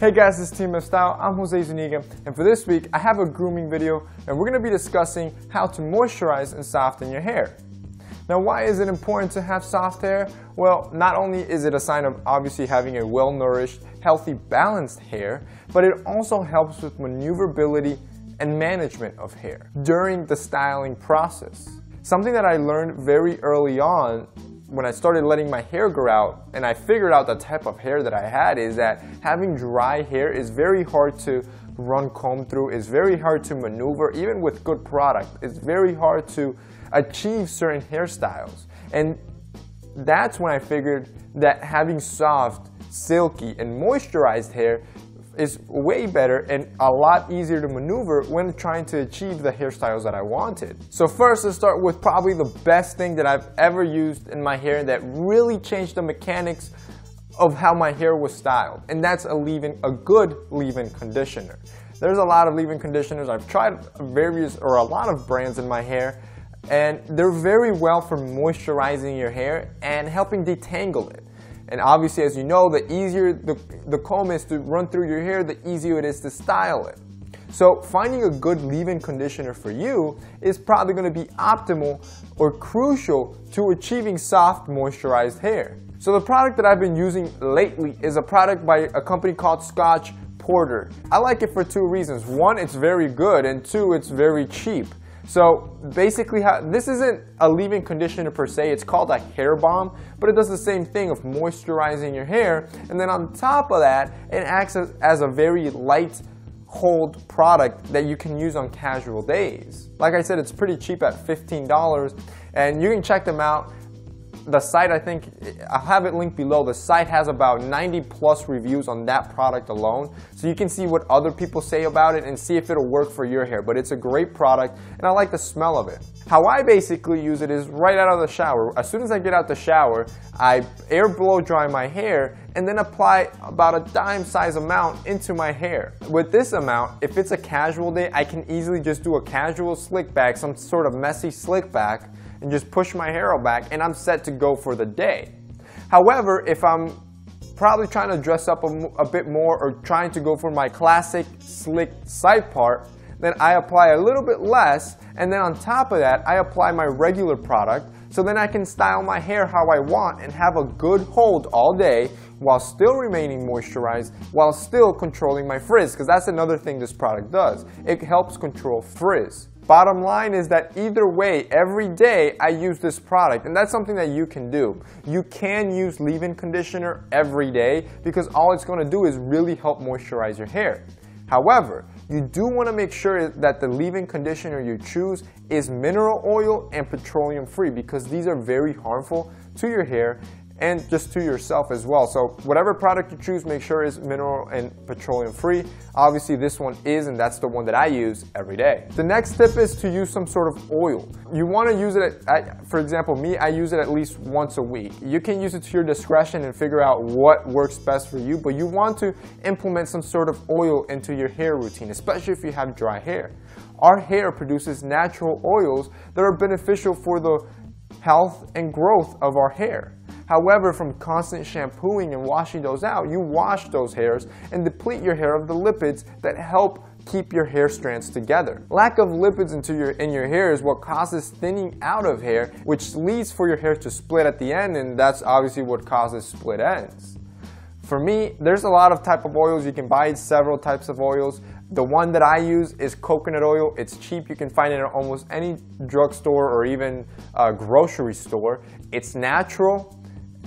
Hey guys, this is Team of Style. I'm Jose Zuniga, and for this week, I have a grooming video, and we're going to be discussing how to moisturize and soften your hair. Now, why is it important to have soft hair? Well, not only is it a sign of obviously having a well-nourished, healthy, balanced hair, but it also helps with maneuverability and management of hair during the styling process. Something that I learned very early on when I started letting my hair grow out and I figured out the type of hair that I had is that having dry hair is very hard to run comb through, it's very hard to maneuver, even with good product. It's very hard to achieve certain hairstyles. And that's when I figured that having soft, silky, and moisturized hair is way better and a lot easier to maneuver when trying to achieve the hairstyles that I wanted. So first, let's start with probably the best thing that I've ever used in my hair that really changed the mechanics of how my hair was styled, and that's a leave-in, a good leave-in conditioner. There's a lot of leave-in conditioners. I've tried various or a lot of brands in my hair, and they're very well for moisturizing your hair and helping detangle it. And obviously, as you know, the easier the, the comb is to run through your hair, the easier it is to style it. So finding a good leave-in conditioner for you is probably going to be optimal or crucial to achieving soft moisturized hair. So the product that I've been using lately is a product by a company called Scotch Porter. I like it for two reasons. One, it's very good, and two, it's very cheap. So basically, this isn't a leave-in conditioner per se, it's called a hair balm, but it does the same thing of moisturizing your hair. And then on top of that, it acts as a very light hold product that you can use on casual days. Like I said, it's pretty cheap at $15 and you can check them out the site, I think, I'll have it linked below. The site has about 90 plus reviews on that product alone. So you can see what other people say about it and see if it'll work for your hair. But it's a great product and I like the smell of it. How I basically use it is right out of the shower. As soon as I get out the shower, I air blow dry my hair and then apply about a dime size amount into my hair. With this amount, if it's a casual day, I can easily just do a casual slick back, some sort of messy slick back, and just push my hair all back and I'm set to go for the day. However, if I'm probably trying to dress up a, a, bit more or trying to go for my classic slick side part, then I apply a little bit less and then on top of that, I apply my regular product so then I can style my hair how I want and have a good hold all day while still remaining moisturized, while still controlling my frizz, because that's another thing this product does. It helps control frizz. Bottom line is that either way, every day I use this product, and that's something that you can do. You can use leave-in conditioner every day because all it's going to do is really help moisturize your hair. However, you do want to make sure that the leave-in conditioner you choose is mineral oil and petroleum free because these are very harmful to your hair and just to yourself as well. So whatever product you choose, make sure is mineral and petroleum free. Obviously this one is, and that's the one that I use every day. The next tip is to use some sort of oil. You wanna use it, at, for example, me, I use it at least once a week. You can use it to your discretion and figure out what works best for you, but you want to implement some sort of oil into your hair routine, especially if you have dry hair. Our hair produces natural oils that are beneficial for the health and growth of our hair. However, from constant shampooing and washing those out, you wash those hairs and deplete your hair of the lipids that help keep your hair strands together. Lack of lipids into your, in your hair is what causes thinning out of hair, which leads for your hair to split at the end, and that's obviously what causes split ends. For me, there's a lot of type of oils. You can buy several types of oils. The one that I use is coconut oil. It's cheap. You can find it in almost any drugstore or even a grocery store. It's natural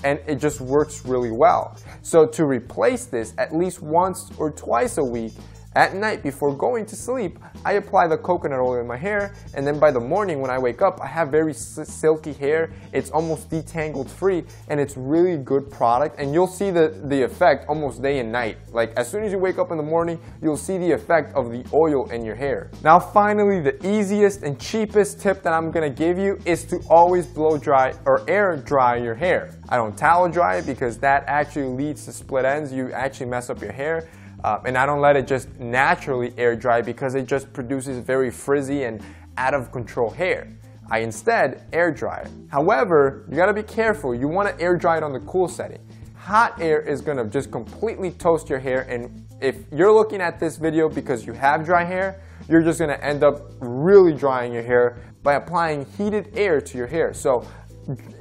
and it just works really well. So to replace this at least once or twice a week, at night before going to sleep, I apply the coconut oil in my hair and then by the morning when I wake up, I have very silky hair. It's almost detangled free and it's really good product and you'll see the, the effect almost day and night. Like as soon as you wake up in the morning, you'll see the effect of the oil in your hair. Now finally, the easiest and cheapest tip that I'm gonna give you is to always blow dry or air dry your hair. I don't towel dry it because that actually leads to split ends. You actually mess up your hair. Uh, and I don't let it just naturally air dry because it just produces very frizzy and out of control hair. I instead air dry it. However, you gotta be careful. You wanna air dry it on the cool setting. Hot air is gonna just completely toast your hair and if you're looking at this video because you have dry hair, you're just gonna end up really drying your hair by applying heated air to your hair. So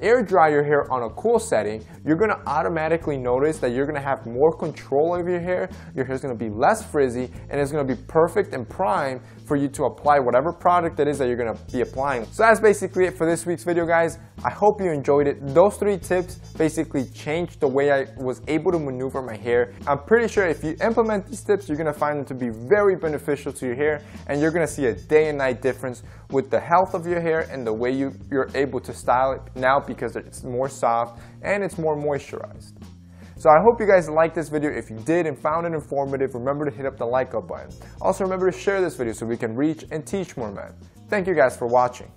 air dry your hair on a cool setting, you're gonna automatically notice that you're gonna have more control over your hair, your hair's gonna be less frizzy, and it's gonna be perfect and prime for you to apply whatever product it is that you're gonna be applying. So that's basically it for this week's video, guys. I hope you enjoyed it. Those three tips basically changed the way I was able to maneuver my hair. I'm pretty sure if you implement these tips, you're gonna find them to be very beneficial to your hair, and you're gonna see a day and night difference with the health of your hair and the way you, you're able to style it now because it's more soft and it's more moisturized. So I hope you guys liked this video. If you did and found it informative, remember to hit up the like up button. Also remember to share this video so we can reach and teach more men. Thank you guys for watching.